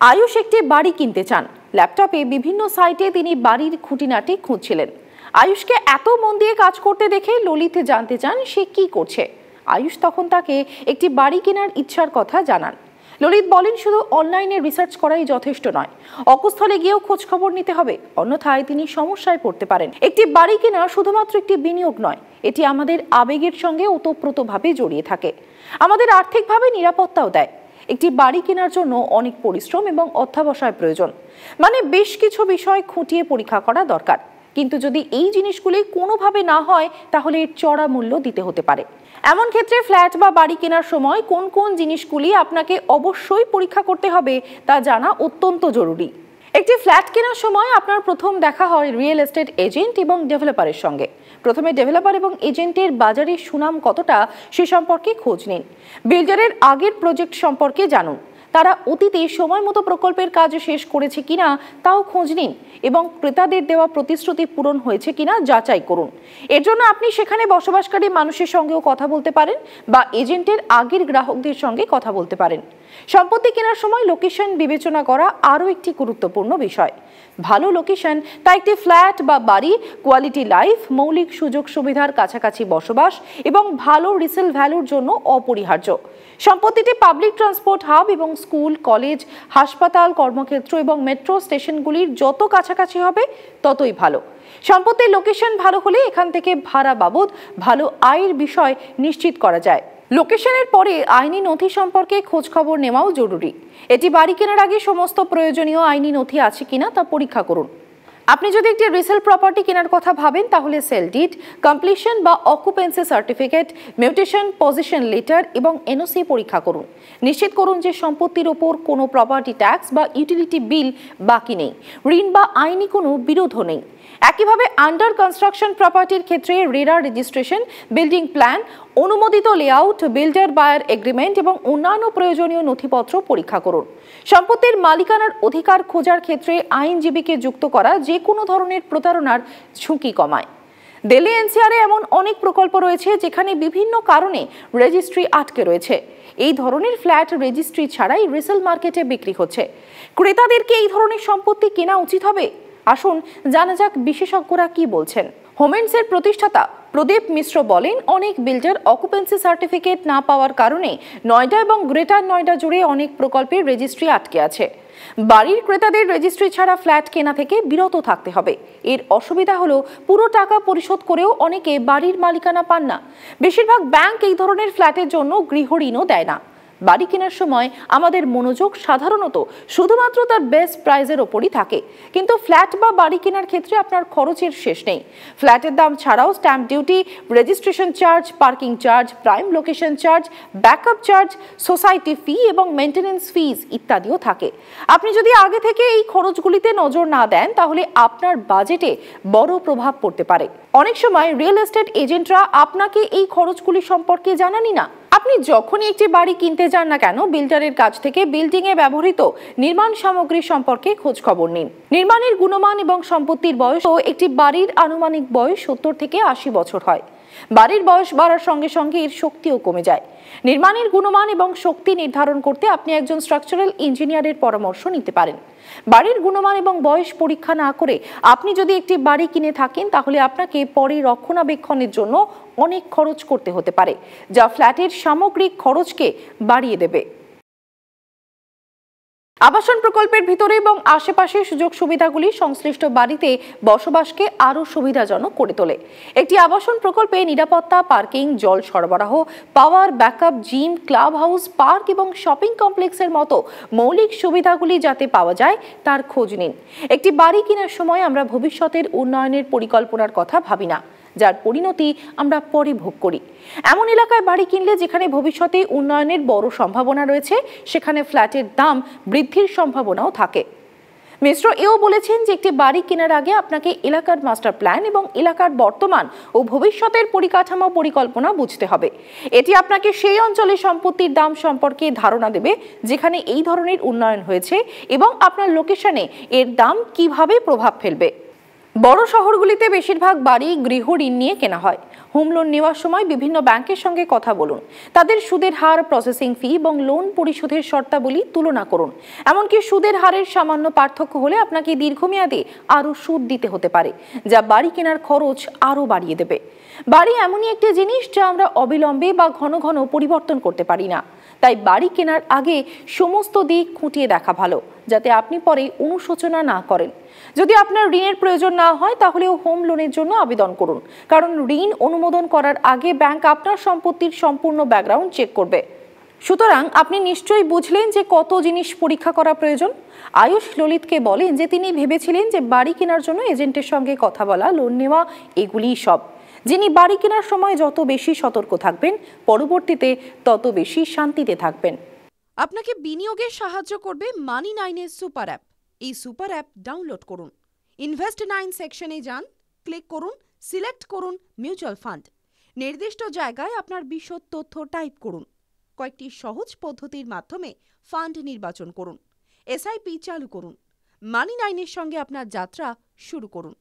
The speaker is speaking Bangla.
আয়ুষ একটি বাড়ি কিনতে চান। ল্যাপটপে বিভিন্ন সাইটে তিনি বাড়ির খুঁটিনাটি খুঁজছিলেন। আয়ুষকে এত মন দিয়ে কাজ করতে দেখে ললিত জানতে চান সে কি করছে। আয়ুষ তখন তাকে একটি বাড়ি কেনার ইচ্ছার কথা জানান। ললিত বলেন, শুধু অনলাইনে রিসার্চ করাই যথেষ্ট নয়। অকস্থলে গিয়েও খোঁজ খবর নিতে হবে। অন্যথায় তিনি সমস্যায় পড়তে পারেন। একটি বাড়ি কেনা শুধুমাত্র একটি বিনিয়োগ নয়। এটি আমাদের আবেগের সঙ্গে ওতপ্রোতভাবে জড়িয়ে থাকে। আমাদের আর্থিকভাবে নিরাপত্তাও দেয়। একটি বাড়ি কেনার জন্য অনেক পরিশ্রম এবং অধ্যাবসায় প্রয়োজন। মানে বেশ কিছু বিষয় খুঁটিয়ে পরীক্ষা করা দরকার। কিন্তু যদি এই জিনিসগুলি কোনোভাবে না হয়, তাহলে এর চড়া মূল্য দিতে হতে পারে। এমন ক্ষেত্রে ফ্ল্যাট বা বাড়ি কেনার সময় কোন কোন জিনিসগুলি আপনাকে অবশ্যই পরীক্ষা করতে হবে, তা জানা অত্যন্ত জরুরি। একটি ফ্ল্যাট কেনার সময় আপনার প্রথম দেখা হয় রিয়েল এস্টেট এজেন্ট এবং ডেভেলপারের সঙ্গে। প্রথমে ডেভেলপার এবং এজেন্টের বাজারে সুনাম কতটা সে সম্পর্কে খোঁজ নিন। বিল্ডারের আগের প্রজেক্ট সম্পর্কে জানুন। তারা অতীতে সময় মতো প্রকল্পের কাজ শেষ করেছে কিনা তাও খোঁজ নিন এবং ক্রেতাদের দেওয়া প্রতিশ্রুতি পূরণ হয়েছে কিনা যাচাই করুন। এর জন্য আপনি সেখানে বসবাসকারী মানুষের সঙ্গেও কথা বলতে পারেন বা এজেন্টের আগের গ্রাহকদের সঙ্গে কথা বলতে পারেন। সম্পত্তি কেনার সময় লোকেশন বিবেচনা করা আরও একটি গুরুত্বপূর্ণ বিষয়। ভালো লোকেশন তা একটি ফ্ল্যাট বা বাড়ি কোয়ালিটি লাইফ মৌলিক সুযোগ সুবিধার কাছাকাছি বসবাস এবং ভালো রিসেল ভ্যালুর জন্য অপরিহার্য। সম্পত্তিটি পাবলিক ট্রান্সপোর্ট হাব এবং স্কুল কলেজ হাসপাতাল, কর্মক্ষেত্র এবং মেট্রো স্টেশনগুলির যত কাছাকাছি হবে ততই ভালো। সম্পত্তির লোকেশন ভালো হলে এখান থেকে ভাড়া বাবদ ভালো আয়ের বিষয় নিশ্চিত করা যায়। লোকেশনের পরে আইনি নথি সম্পর্কে খোঁজ খবর নেওয়াও জরুরি। এটি বাড়ি কেনার আগে সমস্ত প্রয়োজনীয় আইনি নথি আছে কিনা তা পরীক্ষা করুন। আপনি যদি একটি রিসেল প্রপার্টি কেনার কথা ভাবেন, তাহলে সেল ডিড কমপ্লিশন বা occupancy certificate mutation possession letter এবং এনওসি পরীক্ষা করুন। নিশ্চিত করুন যে সম্পত্তির ওপর কোনো প্রপার্টি ট্যাক্স বা ইউটিলিটি বিল বাকি নেই। ঋণ বা আইনি কোনো বিরোধও নেই। একইভাবে আন্ডার কনস্ট্রাকশন প্রপার্টির ক্ষেত্রে রেরা রেজিস্ট্রেশন বিল্ডিং প্ল্যান অনুমোদিত লেআউট বিল্ডার বায়ার এগ্রিমেন্ট এবং অন্যান্য প্রয়োজনীয় নথিপত্র পরীক্ষা করুন। সম্পত্তির মালিকানার অধিকার খোঁজার ক্ষেত্রে আইনজীবীকে যুক্ত করা যে কোনো ধরনের প্রতারণার ঝুঁকি কমায়। দিল্লি এনসিআরে এমন অনেক প্রকল্প রয়েছে যেখানে বিভিন্ন কারণে রেজিস্ট্রি আটকে রয়েছে। এই ধরনের ফ্ল্যাট রেজিস্ট্রি ছাড়াই রিসেল মার্কেটে বিক্রি হচ্ছে। ক্রেতাদেরকে এই ধরনের সম্পত্তি কেনা উচিত হবে? আসুন জানা যাক বিশেষজ্ঞরা কি বলছেন। হোমেন্সের প্রতিষ্ঠাতা প্রদীপ মিশ্র বলেন, অনেক বিল্ডার অকুপেন্সি সার্টিফিকেট না পাওয়ার কারণে নয়ডা এবং গ্রেটার নয়ডা জুড়ে অনেক প্রকল্পের রেজিস্ট্রি আটকে আছে। বাড়ির ক্রেতাদের রেজিস্ট্রি ছাড়া ফ্ল্যাট কেনা থেকে বিরত থাকতে হবে। এর অসুবিধা হলো পুরো টাকা পরিশোধ করেও অনেকে বাড়ির মালিকানা পান না। বেশিরভাগ ব্যাংক এই ধরনের ফ্ল্যাটের জন্য গৃহ ঋণও দেয় না। বাড়ি কেনার সময় আমাদের মনোযোগ সাধারণত শুধুমাত্র তার বেস্ট প্রাইজের ওপরই থাকে। কিন্তু ফ্ল্যাট বা বাড়ি কেনার ক্ষেত্রে আপনার খরচের শেষ নেই। ফ্ল্যাটের দাম ছাড়াও stamp duty registration charge parking charge prime location charge backup charge society fee এবং মেনটেন্যান্স ফিজ ইত্যাদিও থাকে। আপনি যদি আগে থেকে এই খরচগুলিতে নজর না দেন, তাহলে আপনার বাজেটে বড় প্রভাব পড়তে পারে। অনেক সময় রিয়েল এস্টেট এজেন্টরা আপনাকে এই খরচগুলি সম্পর্কে জানানি না। আপনি যখনই একটি বাড়ি কিনতে যান না কেন, বিল্ডারের কাছ থেকে বিল্ডিংয়ে ব্যবহৃত নির্মাণ সামগ্রী সম্পর্কে খোঁজ খবর নিন। নির্মাণের গুণমান এবং সম্পত্তির বয়স ও একটি বাড়ির আনুমানিক বয়স সত্তর থেকে আশি বছর হয়। বাড়ির বয়স বাড়ার সঙ্গে সঙ্গে এর শক্তিও কমে যায়। নির্মাণের গুণমান এবং শক্তি নির্ধারণ করতে আপনি একজন স্ট্রাকচারাল ইঞ্জিনিয়ারের পরামর্শ নিতে পারেন। বাড়ির গুণমান এবং বয়স পরীক্ষা না করে আপনি যদি একটি বাড়ি কিনে থাকেন, তাহলে আপনাকে পরে রক্ষণাবেক্ষণের জন্য অনেক খরচ করতে হতে পারে, যা ফ্ল্যাটের সামগ্রিক খরচকে বাড়িয়ে দেবে। আবাসন প্রকল্পের ভিতরে এবং আশেপাশে সুযোগ সুবিধাগুলি সংশ্লিষ্ট বাড়িতে বসবাসকে আরও সুবিধাজনক করে তোলে। একটি আবাসন প্রকল্পে নিরাপত্তা, পার্কিং, জল সরবরাহ, power backup, gym club house park এবং শপিং কমপ্লেক্সের মতো মৌলিক সুবিধাগুলি যাতে পাওয়া যায় তার খোঁজ নিন। একটি বাড়ি কেনার সময় আমরা ভবিষ্যতের উন্নয়নের পরিকল্পনার কথা ভাবি না। যার পরিণতি আমরা পরে ভোগ করি। এমন এলাকায় বাড়ি কিনলে যেখানে ভবিষ্যতে উন্নয়নের বড় সম্ভাবনা রয়েছে, সেখানে ফ্ল্যাটের দাম বৃদ্ধির সম্ভাবনাও থাকে। মিশ্র এও বলেছেন যে একটি বাড়ি কেনার আগে আপনাকে এলাকার মাস্টার প্ল্যান এবং এলাকার বর্তমান ও ভবিষ্যতের পরিকাঠামো পরিকল্পনা বুঝতে হবে। এটি আপনাকে সেই অঞ্চলে সম্পত্তির দাম সম্পর্কে ধারণা দেবে, যেখানে এই ধরনের উন্নয়ন হয়েছে এবং আপনার লোকেশনে এর দাম কীভাবে প্রভাব ফেলবে। বড় শহরগুলিতে বেশিরভাগ বাড়ি গৃহ ঋণ নিয়ে কেনা হয়। হোম লোন নেওয়ার সময় বিভিন্ন ব্যাংকের সঙ্গে কথা বলুন। তাদের সুদের হার প্রসেসিং ফি এবং লোন পরিশোধের শর্তাবলী তুলনা করুন। এমনকি সুদের হারের সামান্য পার্থক্য হলে আপনাকে দীর্ঘমেয়াদে আরও সুদ দিতে হতে পারে, যা বাড়ি কেনার খরচ আরও বাড়িয়ে দেবে। বাড়ি এমনই একটি জিনিস যা আমরা অবিলম্বে বা ঘন ঘন পরিবর্তন করতে পারি না। তাই বাড়ি কেনার আগে সমস্ত দিক খুঁটিয়ে দেখা ভালো, যাতে আপনি পরে অনুশোচনা না করেন। যদি আপনার ঋণের প্রয়োজন না হয় তাহলেও হোম লোনের জন্য আবেদন করুন। কারণ ঋণ অনুমোদন করার আগে ব্যাংক আপনার সম্পত্তির সম্পূর্ণ ব্যাকগ্রাউন্ড চেক করবে। সুতরাং আপনি নিশ্চয়ই বুঝলেন যে কত জিনিস পরীক্ষা করা প্রয়োজন। আয়ুষ ললিতকে বলেন যে তিনি ভেবেছিলেন যে বাড়ি কেনার জন্য এজেন্টের সঙ্গে কথা বলা, লোন নেওয়া, এগুলিই সব। যিনি বাড়ি কেনার সময় যত বেশি সতর্ক থাকবেন, পরবর্তীতে তত বেশি শান্তিতে থাকবেন। আপনাকে বিনিয়োগে সাহায্য করবে মানি নাইনের সুপার অ্যাপ এই সুপার অ্যাপ ডাউনলোড করুন। ইনভেস্ট নাইন সেকশনে যান ক্লিক করুন সিলেক্ট করুন মিউচুয়াল ফান্ড নির্দিষ্ট জায়গায় আপনার বিশদ তথ্য টাইপ করুন। কয়েকটি সহজ পদ্ধতির মাধ্যমে ফান্ড নির্বাচন করুন। এসআইপি চালু করুন। মানি নাইনের সঙ্গে আপনার যাত্রা শুরু করুন।